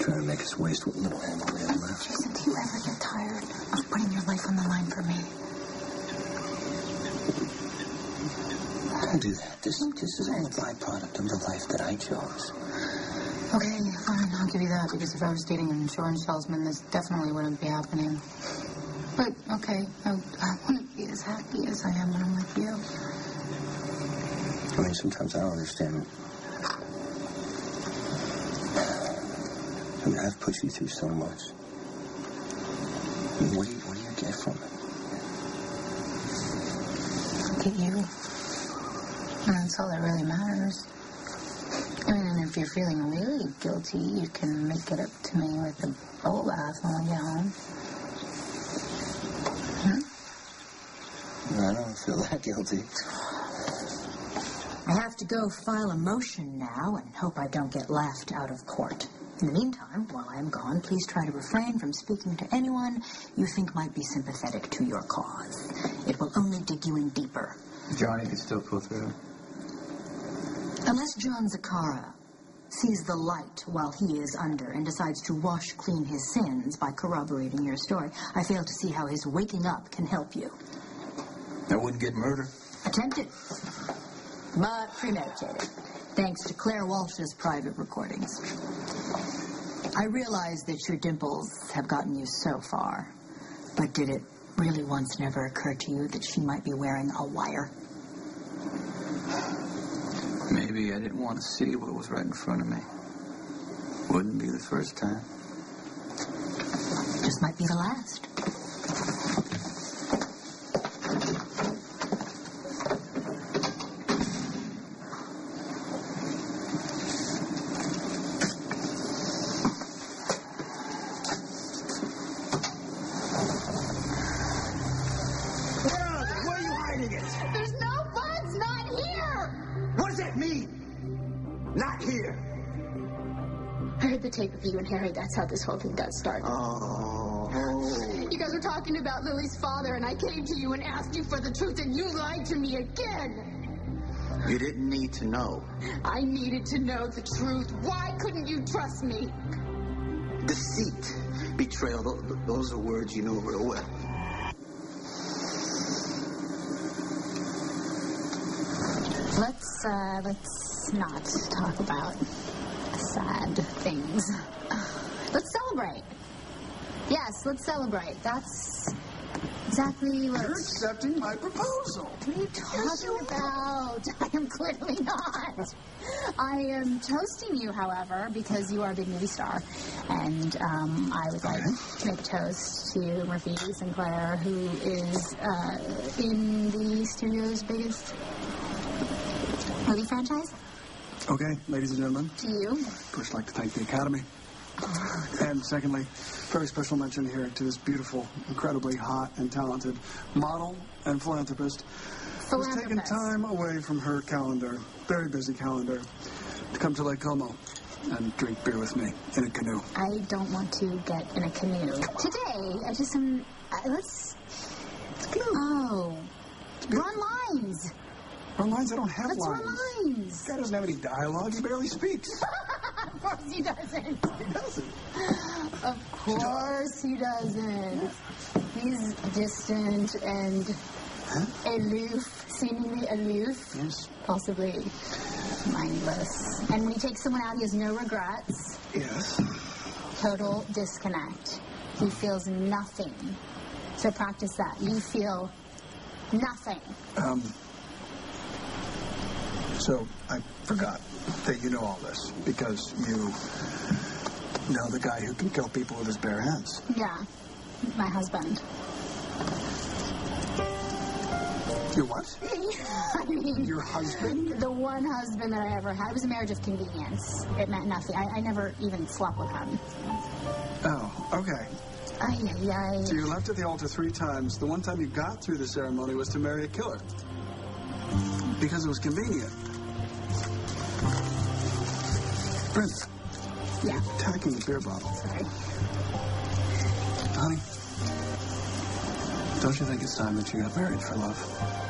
trying to make us waste what little ammo we have left. Jason, do you ever get tired of putting your life on the line for me? Don't do that. This, this is all a byproduct of the life that I chose. Okay, fine, I'll give you that, because if I was dating an insurance salesman, this definitely wouldn't be happening. But, okay, I, I wouldn't be as happy as I am when I'm with you. I mean, sometimes I don't understand. I mean, I've put you through so much. I mean, what do you, what do you get from it? Look at you. And that's all that really matters. I mean, and if you're feeling really guilty, you can make it up to me with a bubble bath when we get home. I don't feel that guilty. I have to go file a motion now and hope I don't get laughed out of court. In the meantime, while I am gone, please try to refrain from speaking to anyone you think might be sympathetic to your cause. It will only dig you in deeper. Johnny could still pull through. Unless John Zacchara sees the light while he is under and decides to wash clean his sins by corroborating your story, I fail to see how his waking up can help you. I wouldn't get murder. Attempted, but premeditated, thanks to Claire Walsh's private recordings. I realize that your dimples have gotten you so far, but did it really once never occur to you that she might be wearing a wire? Maybe I didn't want to see what was right in front of me. Wouldn't be the first time. Just might be the last. Where are they? Where are you hiding it? There's no bugs, not here! What does that mean? Not here. I heard the tape of you and Harry. That's how this whole thing got started. Oh. You guys were talking about Lily's father, and I came to you and asked you for the truth, and you lied to me again. You didn't need to know. I needed to know the truth. Why couldn't you trust me? Deceit, betrayal, those are words you know real well. Let's, uh, let's not talk about sad things. Let's celebrate. Yes, let's celebrate. That's exactly what. You're accepting my proposal. What are you talking about? I am clearly not. I am toasting you, however, because you are a big movie star. And um, I would like to make a toast to Murphy Sinclair, who is uh, in the studio's biggest movie franchise. Okay, ladies and gentlemen, To you. first I'd like to thank the Academy. And secondly, very special mention here to this beautiful, incredibly hot and talented model and philanthropist who's taken time away from her calendar, very busy calendar, to come to Lake Como and drink beer with me in a canoe. I don't want to get in a canoe. Today, I just am. Uh, let's. Oh. Run lines. Run lines, I don't have Let's lines. run lines. Guy doesn't have any dialogue, he barely speaks. Of course he doesn't. He doesn't. Of course he doesn't. He's distant and aloof, seemingly aloof, Yes. possibly mindless. And when he takes someone out, he has no regrets. Yes. Total disconnect. He feels nothing. So practice that. You feel nothing. Um, so I forgot that you know all this because you know the guy who can kill people with his bare hands. Yeah, my husband. Your what? I mean, Your husband? the one husband that I ever had. It was a marriage of convenience. It meant nothing. I, I never even slept with him. Oh, okay. Ay, ay, ay. So you left at the altar three times. The one time you got through the ceremony was to marry a killer. Because it was convenient. Brenda, Yeah, attacking the beer bottle. sorry. Honey, don't you think it's time that you got married for love?